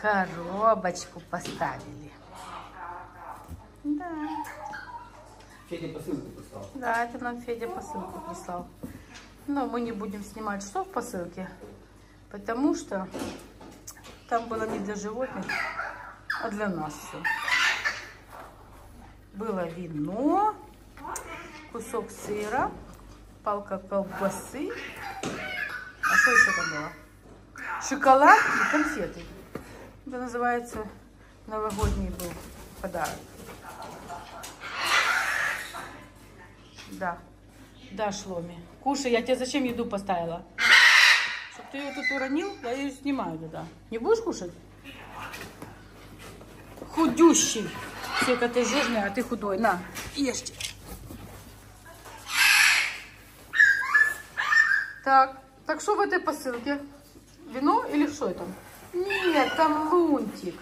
Коробочку поставили. Да. Федя посылку послал. Да, это нам Федя посылку прислал. Но мы не будем снимать, что в посылке, потому что там было не для животных, а для нас все. Было вино, кусок сыра, палка колбасы. А что еще там было? Шоколад и конфеты. Это называется новогодний был подарок. Да. Да, Шломи. Кушай, я тебе зачем еду поставила? Чтоб ты ее тут уронил, я ее снимаю туда. Не будешь кушать? Худющий. Сека, ты жирный, а ты худой. На, ешьте. Так, так что в этой посылке? Вино или что это? Нет, там лунтик.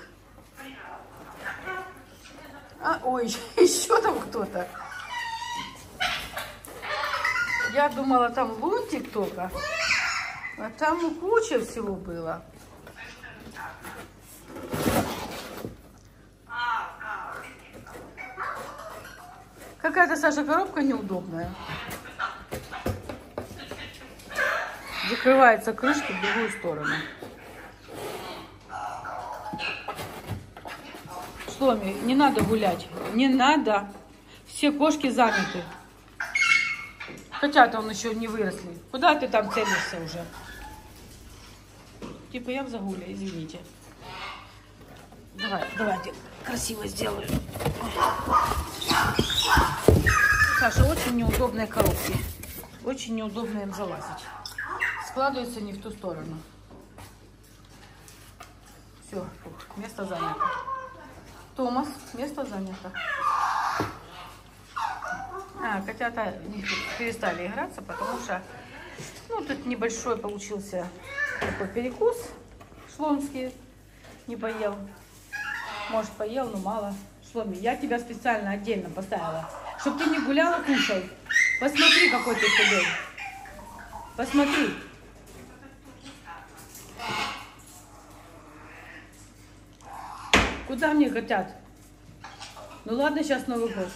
А, ой, еще там кто-то. Я думала, там лунтик только. А там куча всего было. Какая-то, Саша, коробка неудобная. Закрывается крышка в другую сторону. Шломи, не надо гулять. Не надо. Все кошки заняты. Котята он еще не выросли. Куда ты там целишься уже? Типа я в загуле, извините. Давай, давайте красиво сделаю. Саша, очень неудобные коробки. Очень неудобно им залазить. Складывается не в ту сторону. Все, место занято. Томас, место занято. А, котята перестали играться, потому что, ну, тут небольшой получился такой перекус шломский. Не поел. Может, поел, но мало. Шломи, я тебя специально отдельно поставила, чтобы ты не гуляла, кушал. Посмотри, какой ты худой. Посмотри. Куда мне котят? Ну ладно, сейчас Новый год.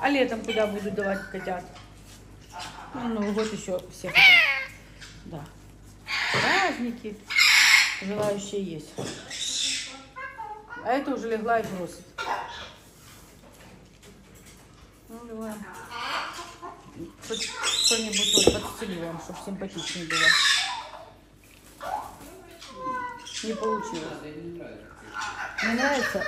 А летом куда буду давать котят? Ну, Новый год еще все хотят. Да. Праздники. Желающие есть. А это уже легла и просит. Ну, давай. Что-нибудь вот подстели вам, чтобы симпатичнее было. Не получилось. Не нравится?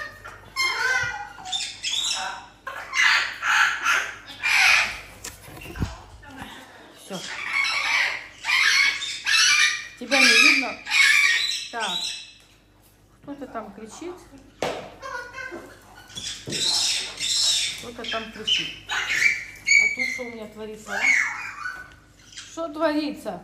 Все. Тебя не видно? Так. Кто-то там кричит. Кто-то там кричит. А тут что у меня творится? а? Что творится?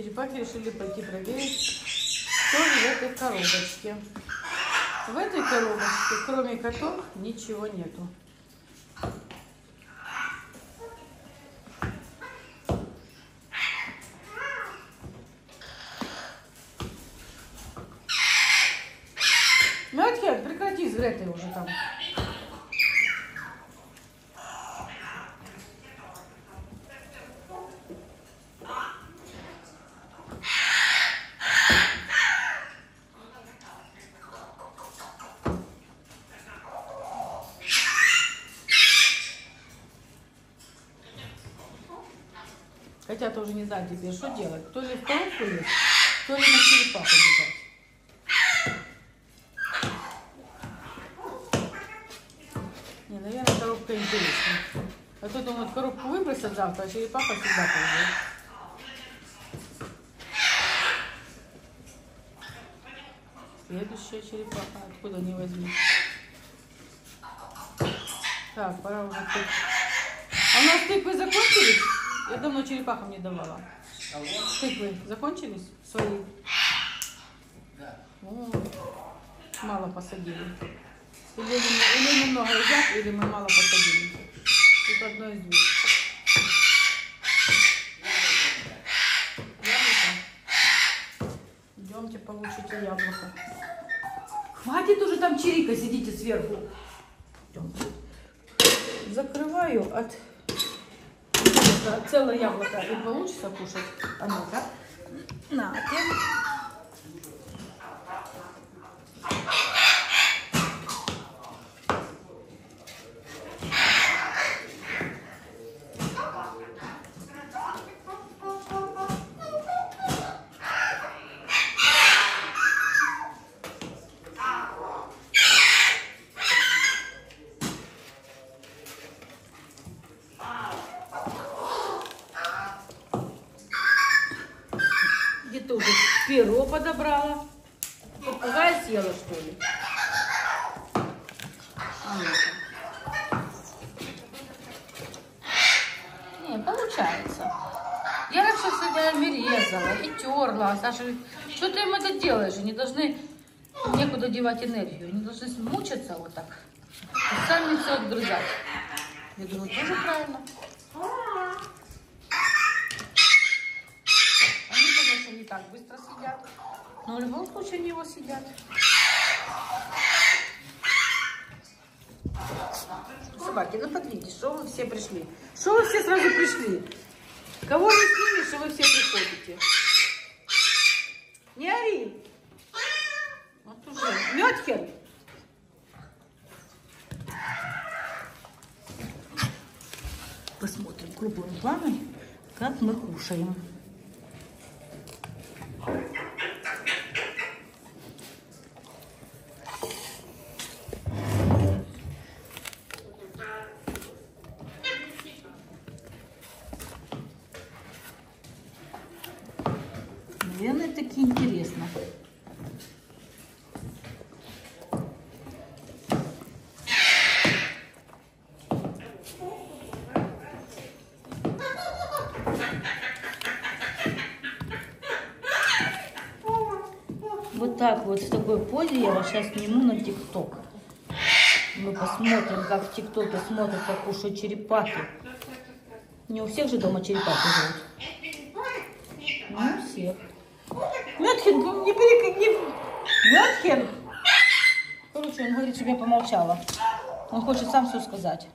Черепахи решили пойти проверить, что в этой коробочке. В этой коробочке, кроме котов, ничего нету. Мэтхед, прекрати с Гретой уже там. Котята уже не знают теперь, что делать. То ли в коробку лезть, то ли на черепаху бежать. Не, наверное, коробка интереснее. А то думают, коробку выбросят завтра, а черепаха всегда ползет. Следующая черепаха, откуда не возьми. Так, пора уже тык. А у нас тыквы закончились? Я давно черепахам не давала. Тыквы закончились? Свои? Да. О, мало посадили. Или, или немного едят, или мы мало посадили. Тут одно из двух. Яблоко. Идемте, получите яблоко. Хватит уже там чирика, сидите сверху. Идемте. Закрываю от яблока, целое яблоко и получится кушать. А ну-ка. Нате. Ты уже перо подобрала? Попугая съела, что ли? А ну-ка. Не, получается. Я раньше всегда резала и терла. Саша говорит, что ты им это делаешь? Они должны некуда девать энергию. Они должны мучиться вот так. И сами все отгрызать. Я думаю, тоже правильно. Они, конечно, не так быстро съедят, но в любом случае они его съедят. Собаки, ну подвиньте, что вы все пришли? Что вы все сразу пришли? Кого не снимешь, что вы все приходите? Не ори. Вот уже. Метхен. Посмотрим крупным планом, как мы кушаем. Наверное, таки интересно. Вот так вот, в такой позе я вас сейчас сниму на ТикТок. Мы посмотрим, как в ТикТоке смотрят, как кушают черепахи. Не у всех же дома черепахи живут. Не у всех. Ну не перекни. Метхин! Короче, он говорит, чтобы я помолчала. Он хочет сам все сказать.